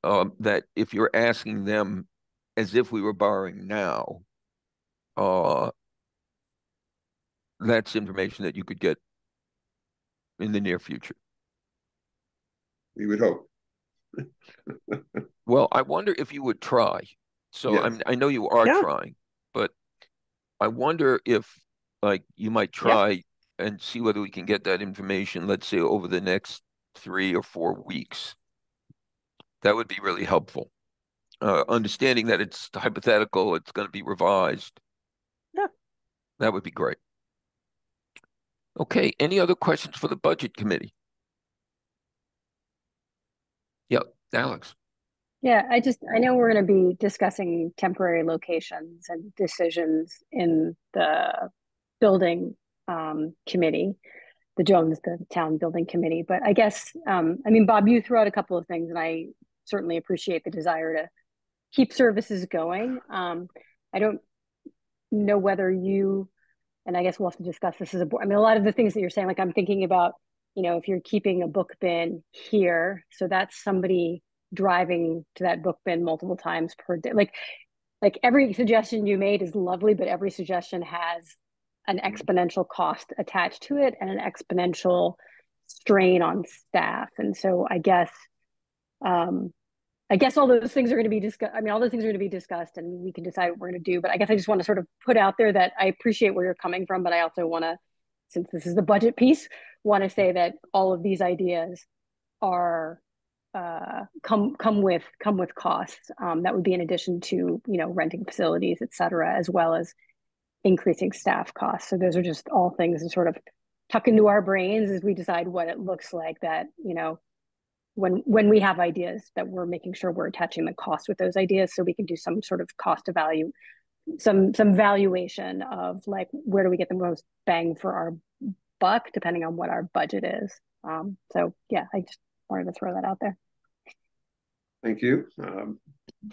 um, that if you're asking them as if we were borrowing now, uh, that's information that you could get in the near future. We would hope. Well, I wonder if you would try. So Yes. I'm, I know you are Yeah. trying, but I wonder if like you might try and see whether we can get that information, let's say over the next three or four weeks. That would be really helpful. Uh, understanding that it's hypothetical, it's going to be revised. Yeah. That would be great. Okay, any other questions for the budget committee? Yep, Alex. Yeah, I just, I know we're going to be discussing temporary locations and decisions in the building um, committee, the Jones, the town building committee. But I guess, um, I mean, Bob, you threw out a couple of things and I certainly appreciate the desire to keep services going. Um, I don't know whether you, and I guess we'll have to discuss this as a board. I mean, a lot of the things that you're saying, like I'm thinking about, you know, if you're keeping a book bin here, so that's somebody driving to that book bin multiple times per day. Like, like every suggestion you made is lovely, but every suggestion has an exponential cost attached to it and an exponential strain on staff. And so I guess, um, I guess all those things are going to be discussed. I mean, all those things are going to be discussed and we can decide what we're going to do. But I guess I just want to sort of put out there that I appreciate where you're coming from, but I also want to, since this is the budget piece, want to say that all of these ideas are uh, come come with come with costs. Um, that would be in addition to you know renting facilities, et cetera, as well as increasing staff costs. So those are just all things to sort of tuck into our brains as we decide what it looks like that you know when when we have ideas that we're making sure we're attaching the cost with those ideas so we can do some sort of cost of value some some valuation of like where do we get the most bang for our buck depending on what our budget is um so yeah i just wanted to throw that out there Thank you. Um,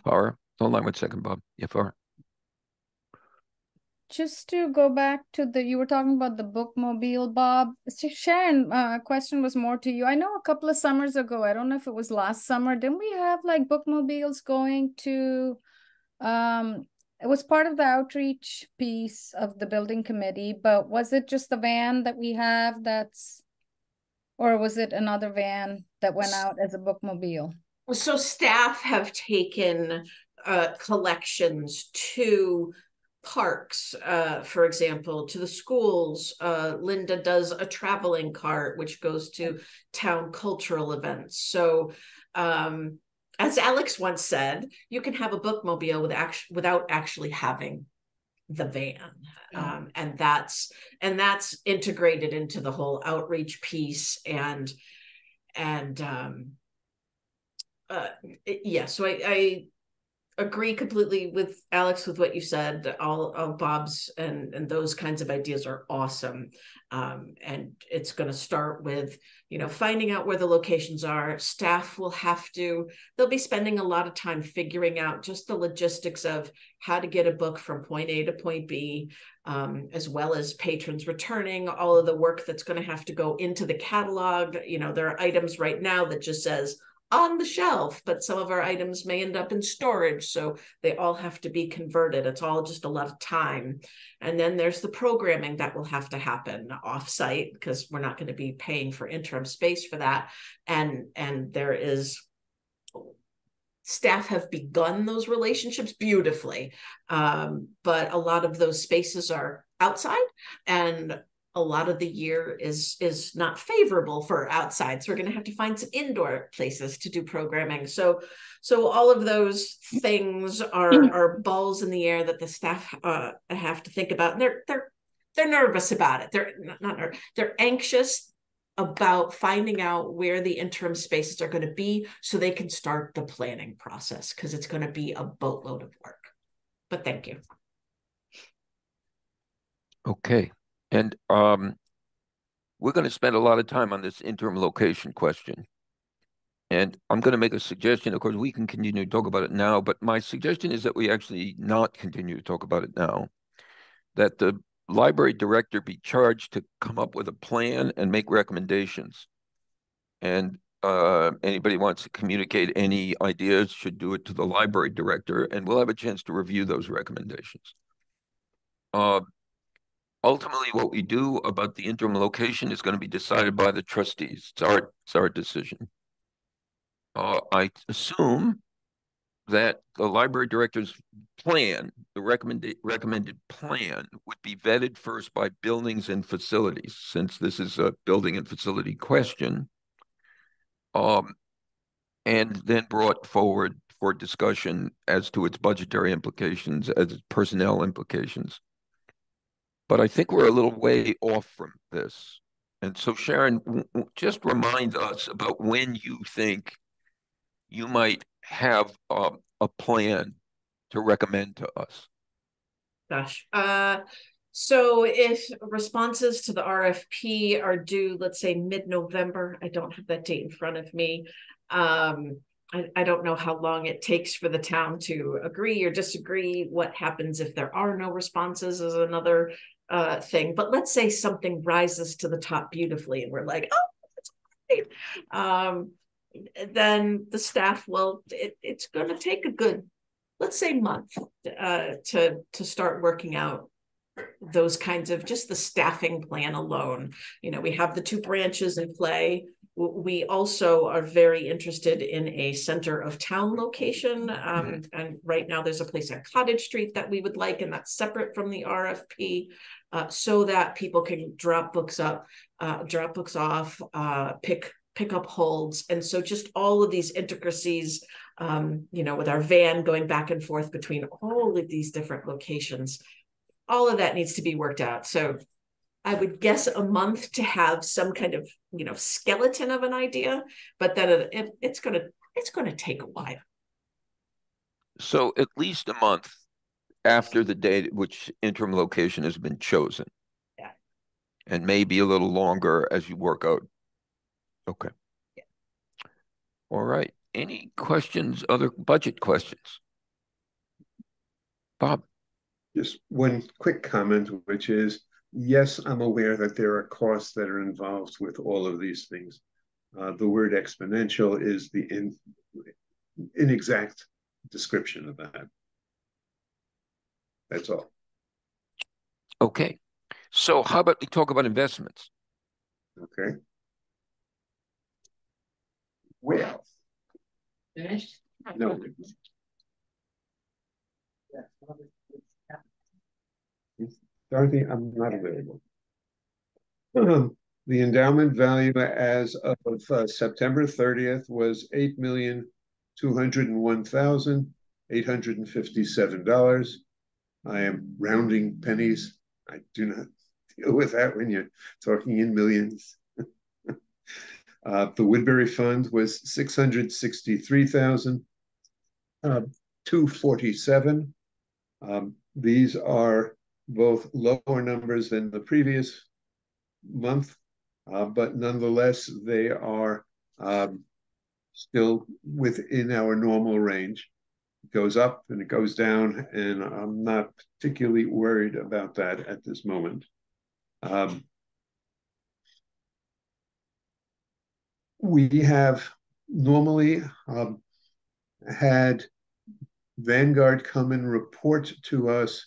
Farah, hold on one second, Bob. Yeah, Farah. Just to go back to the, you were talking about the bookmobile, Bob. Sharon, uh, question was more to you. I know a couple of summers ago, I don't know if it was last summer, didn't we have like bookmobiles going to, um, it was part of the outreach piece of the building committee, but was it just the van that we have that's, or was it another van that went out as a bookmobile? So staff have taken uh, collections to parks, uh, for example, to the schools. Uh, Linda does a traveling cart, which goes to town cultural events. So, um, as Alex once said, you can have a bookmobile with act- without actually having the van, um, and that's and that's integrated into the whole outreach piece and and um, uh, yeah. So I, I agree completely with Alex with what you said. All of Bob's and and those kinds of ideas are awesome. Um, and it's going to start with you know finding out where the locations are. Staff will have to. They'll be spending a lot of time figuring out just the logistics of how to get a book from point A to point B, um, as well as patrons returning. All of the work that's going to have to go into the catalog. You know there are items right now that just says on the shelf, but some of our items may end up in storage. So they all have to be converted. It's all just a lot of time. And then there's the programming that will have to happen offsite because we're not going to be paying for interim space for that. And and there is staff have begun those relationships beautifully. Um, but a lot of those spaces are outside and a lot of the year is is not favorable for outside. So we're going to have to find some indoor places to do programming. So so all of those things are mm. are balls in the air that the staff uh, have to think about. And they're they're they're nervous about it. They're not, not nervous, they're anxious about finding out where the interim spaces are going to be so they can start the planning process because it's going to be a boatload of work. But thank you. Okay and um, we're going to spend a lot of time on this interim location question. And I'm going to make a suggestion. Of course, we can continue to talk about it now, but my suggestion is that we actually not continue to talk about it now. That the library director be charged to come up with a plan and make recommendations. And uh, anybody wants to communicate any ideas should do it to the library director, and we'll have a chance to review those recommendations. Uh, ultimately what we do about the interim location is going to be decided by the trustees. It's our, it's our decision. Uh, I assume that the library director's plan, the recommended recommended plan, would be vetted first by buildings and facilities, since this is a building and facility question, um, and then brought forward for discussion as to its budgetary implications, as personnel implications. But I think we're a little way off from this. And so, Sharon, just remind us about when you think you might have um, a plan to recommend to us. Gosh. Uh, so if responses to the RFP are due, let's say mid-November, I don't have that date in front of me. Um, I, I don't know how long it takes for the town to agree or disagree. What happens if there are no responses is another uh, thing. But let's say something rises to the top beautifully, and we're like, oh, that's great. Um, then the staff will. It, it's going to take a good, let's say, month uh, to to start working out those kinds of just the staffing plan alone. You know, we have the two branches in play we also are very interested in a center of town location. Um, mm-hmm. And right now there's a place at Cottage Street that we would like, and that's separate from the RFP, uh, so that people can drop books up, uh, drop books off, uh, pick pick up holds. And so just all of these intricacies, um, you know, with our van going back and forth between all of these different locations, all of that needs to be worked out. So I would guess a month to have some kind of you know skeleton of an idea, but then it, it, it's gonna it's gonna take a while. So at least a month after the date at which interim location has been chosen. Yeah. And maybe a little longer as you work out. Okay. Yeah. All right. Any questions, other budget questions? Bob. Just one quick comment, which is yes, I'm aware that there are costs that are involved with all of these things. Uh, the word exponential is the in, inexact description of that. That's all. Okay. So how about we talk about investments? Okay. Well. Finished? No. Dorothy, I'm not available. The endowment value as of uh, September 30th was eight million two hundred and one thousand eight hundred and fifty-seven dollars. I am rounding pennies. I do not deal with that when you're talking in millions. uh, the Woodbury Fund was six hundred sixty-three thousand. Uh, 247. Um, these are both lower numbers than the previous month, uh, but nonetheless, they are um, still within our normal range. It goes up and it goes down, and I'm not particularly worried about that at this moment. Um, we have normally um, had Vanguard come and report to us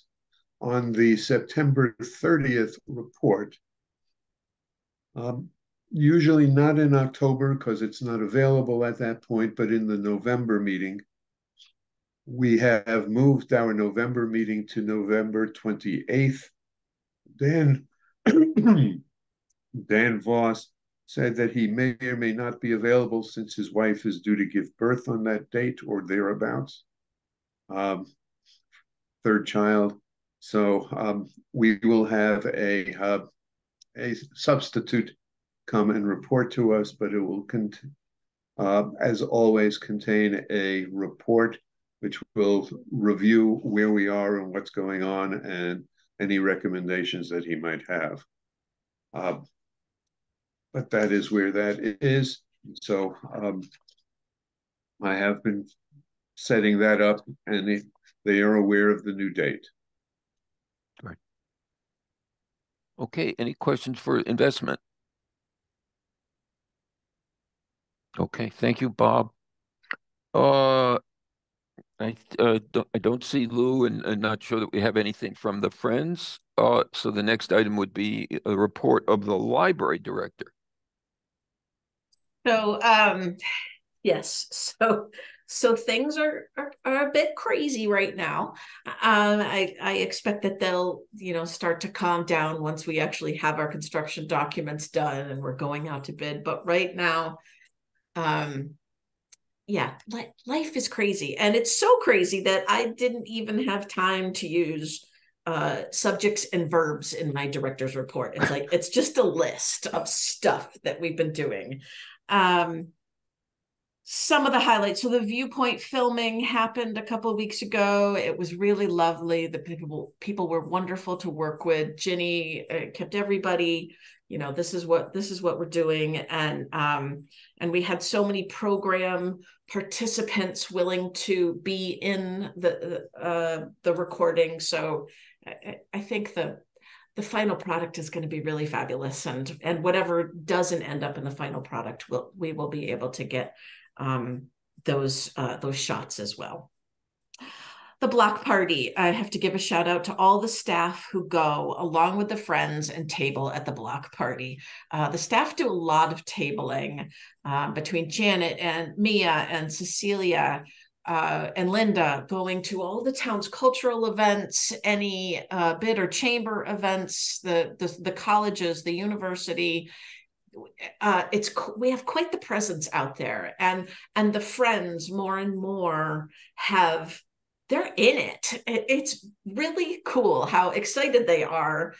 on the September 30th report. Um, usually not in October because it's not available at that point, but in the November meeting. We have moved our November meeting to November 28th. Dan, Dan Voss said that he may or may not be available since his wife is due to give birth on that date or thereabouts. Um, third child. So um, we will have a uh, a substitute come and report to us, but it will, uh, as always, contain a report which will review where we are and what's going on and any recommendations that he might have. Uh, but that is where that is. So um, I have been setting that up and they, they are aware of the new date. Right. Okay, any questions for investment? Okay, thank you, Bob. Uh, I uh, don't, I don't see Lou and, and not sure that we have anything from the Friends. Uh, so the next item would be a report of the library director. So, um, yes, so so things are, are, are a bit crazy right now. Um, I I expect that they'll you know start to calm down once we actually have our construction documents done and we're going out to bid. But right now, um, yeah, li- life is crazy, and it's so crazy that I didn't even have time to use uh subjects and verbs in my director's report it's like it's just a list of stuff that we've been doing um, some of the highlights. So the viewpoint filming happened a couple weeks ago. It was really lovely. The people people were wonderful to work with. Ginny uh, kept everybody. You know, this is what this is what we're doing, and um, and we had so many program participants willing to be in the uh, the recording. So I, I think the the final product is going to be really fabulous. And and whatever doesn't end up in the final product will we will be able to get um, those uh, those shots as well the block party i have to give a shout out to all the staff who go along with the friends and table at the block party uh, the staff do a lot of tabling uh, between janet and mia and cecilia uh, and Linda going to all the town's cultural events, any uh, bid or chamber events, the, the the colleges, the university. Uh, it's we have quite the presence out there, and and the friends more and more have they're in it. It's really cool how excited they are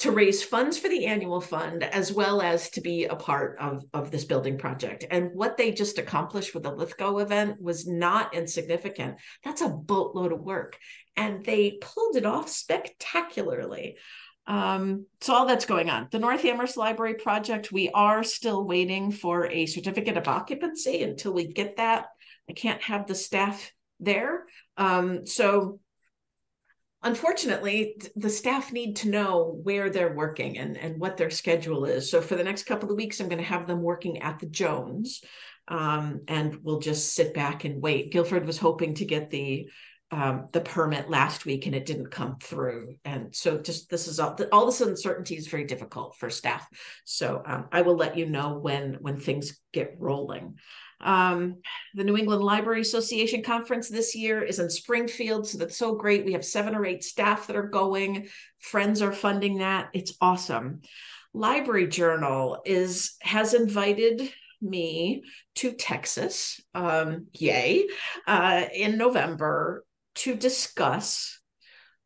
to raise funds for the annual fund as well as to be a part of, of this building project. And what they just accomplished with the Lithgow event was not insignificant. That's a boatload of work. And they pulled it off spectacularly. Um, so all that's going on. The North Amherst Library project, we are still waiting for a certificate of occupancy until we get that. I can't have the staff there. Um, so unfortunately the staff need to know where they're working and, and what their schedule is. So for the next couple of weeks i'm going to have them working at the jones um, and we'll just sit back and wait. Guilford was hoping to get the um, the permit last week and it didn't come through. And so just this is all all this uncertainty is very difficult for staff. So um, i will let you know when when things get rolling um, the New England Library Association conference this year is in Springfield, so that's so great. We have seven or eight staff that are going. Friends are funding that. It's awesome. Library Journal is has invited me to Texas, um, yay, uh, in November to discuss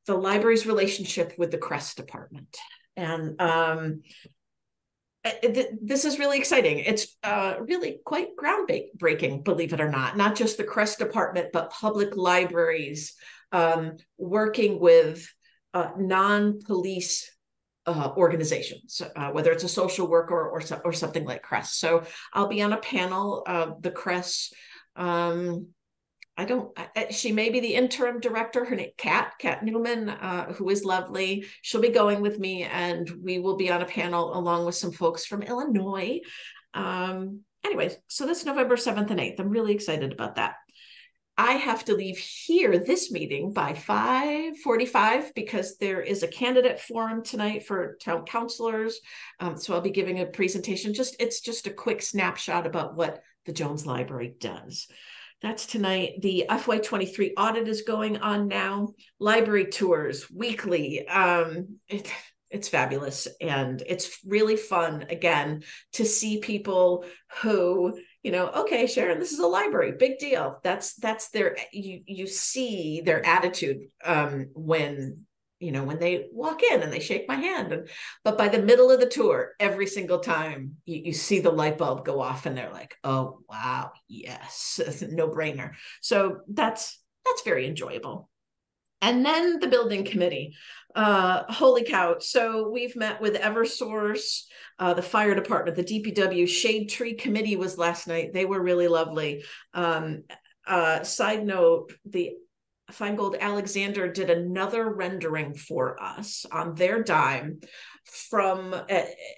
the library's relationship with the CRESS Department. And um, this is really exciting. It's uh, really quite groundbreaking, believe it or not. Not just the CRESS Department, but public libraries um, working with uh, non-police uh, organizations, uh, whether it's a social worker or, or, or something like CRESS. So I'll be on a panel. Uh, the CRESS um, I don't, I, she may be the interim director, her name, Kat, Kat Newman, uh, who is lovely. She'll be going with me and we will be on a panel along with some folks from Illinois. Um, anyways, so that's November 7th and 8th. I'm really excited about that. I have to leave here this meeting by 5:45 because there is a candidate forum tonight for town councilors. Um, so I'll be giving a presentation. Just it's just a quick snapshot about what the Jones Library does. That's tonight. The FY23 audit is going on now. Library tours weekly. Um, it, it's fabulous and it's really fun again to see people who you know okay sharon this is a library big deal that's that's their you you see their attitude um when you know when they walk in and they shake my hand and but by the middle of the tour every single time you, you see the light bulb go off and they're like oh wow yes no brainer. So that's that's very enjoyable. And then the building committee uh holy cow. So we've met with eversource uh, the fire department the dpw shade tree committee was last night. They were really lovely. Um uh side note the Finegold Alexander did another rendering for us on their dime from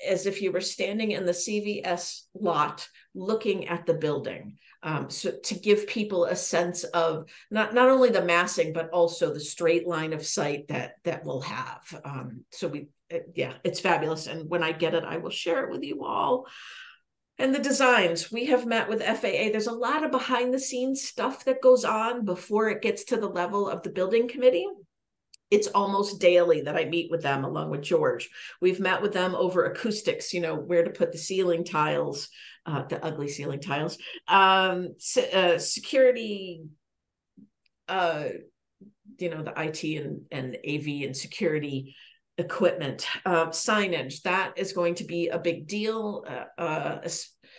as if you were standing in the CVS lot looking at the building. Um, so to give people a sense of not not only the massing but also the straight line of sight that that we'll have. Um, so we yeah, it's fabulous, and when I get it, I will share it with you all and the designs. We have met with faa there's a lot of behind the scenes stuff that goes on before it gets to the level of the building committee. It's almost daily that I meet with them along with George. We've met with them over acoustics, you know, where to put the ceiling tiles, uh, the ugly ceiling tiles, um, uh, security, uh, you know, the IT and, and AV and security equipment, uh, signage. That is going to be a big deal, uh, uh,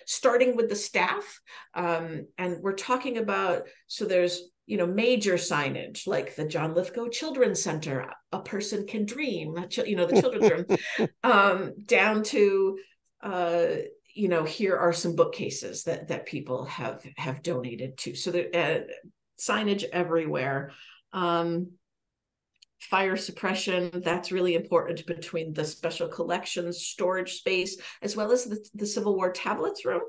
starting with the staff. Um, and we're talking about, so there's, you know, major signage like the John Lithgow Children's Center, A Person Can Dream, you know, the children's room, um, down to, uh, you know, here are some bookcases that that people have have donated to. So the uh, signage everywhere. Um, fire suppression that's really important between the special collections storage space as well as the, the civil war tablets room.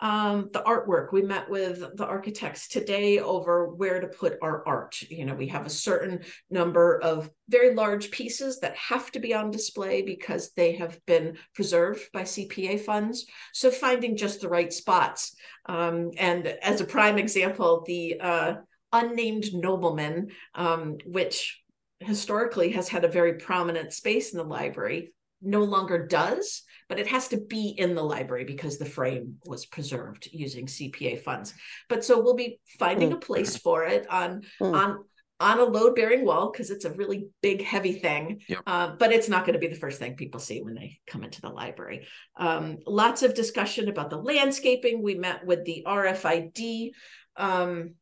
Um, the artwork we met with the architects today over where to put our art. You know we have a certain number of very large pieces that have to be on display because they have been preserved by cpa funds. So finding just the right spots um, and as a prime example the uh, unnamed nobleman um, which historically has had a very prominent space in the library no longer does but it has to be in the library because the frame was preserved using cpa funds. But so we'll be finding a place for it on mm. on on a load bearing wall because it's a really big heavy thing. Yep. uh, but it's not going to be the first thing people see when they come into the library. Um, lots of discussion about the landscaping. We met with the rfid um,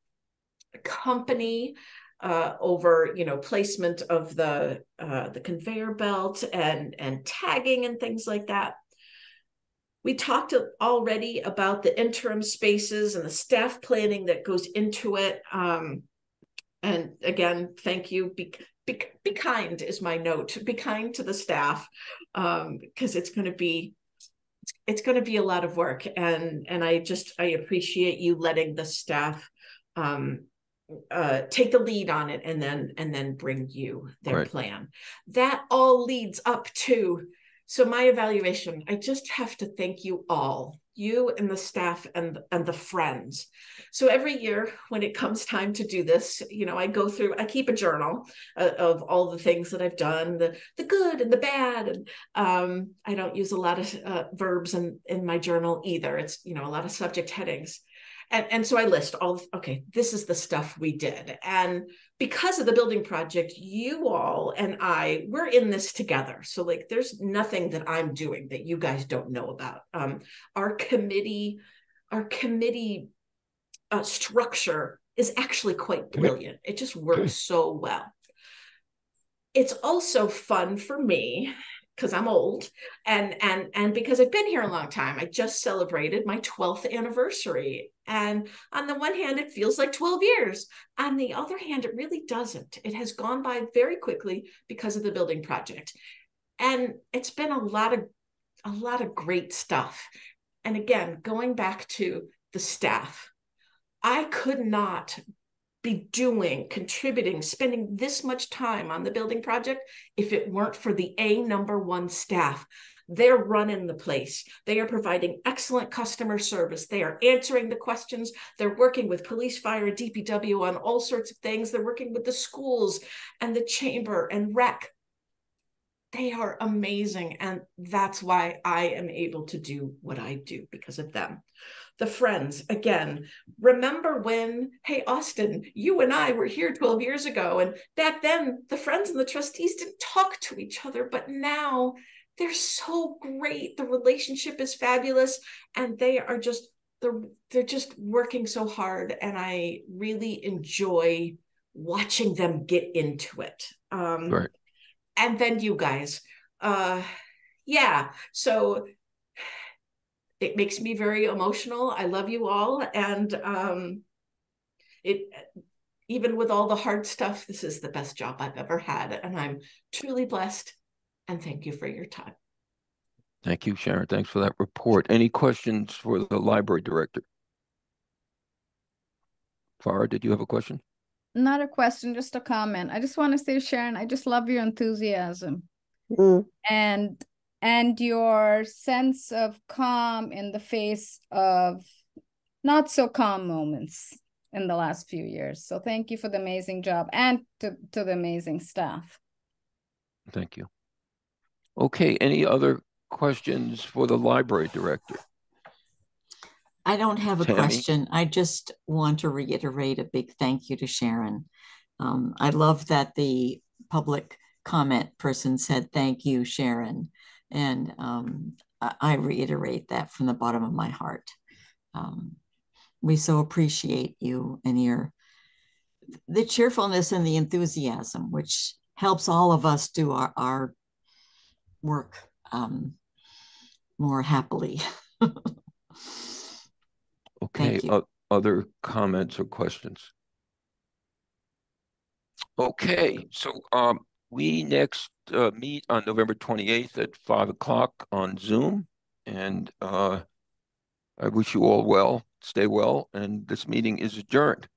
company uh, over you know placement of the uh, the conveyor belt and and tagging and things like that. We talked already about the interim spaces and the staff planning that goes into it. Um, and again, thank you. Be, be, be kind is my note. Be kind to the staff because um, it's going to be it's going to be a lot of work and and i just i appreciate you letting the staff um, uh, take the lead on it and then and then bring you their right. plan. That all leads up to so my evaluation i just have to thank you all you and the staff and and the friends. So every year when it comes time to do this you know i go through i keep a journal uh, of all the things that i've done the the good and the bad and um, i don't use a lot of uh, verbs in in my journal either. It's you know a lot of subject headings and and so I list all. Okay, this is the stuff we did, and because of the building project, you all and I we're in this together. So like, there's nothing that I'm doing that you guys don't know about. Um, our committee, our committee uh, structure is actually quite brilliant. It just works so well. It's also fun for me because I'm old and and and because I've been here a long time. I just celebrated my 12th anniversary. And on the one hand, it feels like 12 years. On the other hand, it really doesn't. It has gone by very quickly because of the building project. And it's been a lot of a lot of great stuff. And again, going back to the staff, I could not be doing, contributing, spending this much time on the building project if it weren't for the A number one staff. They're running the place. They are providing excellent customer service. They are answering the questions. They're working with police, fire, DPW on all sorts of things. They're working with the schools and the chamber and rec. They are amazing. And that's why I am able to do what I do because of them the friends again remember when hey austin you and i were here 12 years ago and back then the friends and the trustees didn't talk to each other but now they're so great the relationship is fabulous and they are just they're they're just working so hard and i really enjoy watching them get into it um Right. and then you guys uh yeah so it makes me very emotional. I love you all. And um, it, even with all the hard stuff, this is the best job I've ever had. And I'm truly blessed. And thank you for your time. Thank you, Sharon. Thanks for that report. Any questions for the library director? Farah, did you have a question? Not a question, just a comment. I just want to say, Sharon, I just love your enthusiasm Mm. and and your sense of calm in the face of not so calm moments in the last few years. So thank you for the amazing job and to, to the amazing staff. Thank you. Okay, any other questions for the library director? I don't have a Tammy? question. I just want to reiterate a big thank you to Sharon. Um, I love that the public comment person said, thank you, Sharon. And um, I, reiterate that from the bottom of my heart. Um, we so appreciate you and your the cheerfulness and the enthusiasm, which helps all of us do our, our work um, more happily. Okay, o- other comments or questions? Okay, so um, we next uh, meet on November 28th at five o'clock on Zoom. And uh, I wish you all well, stay well, and this meeting is adjourned.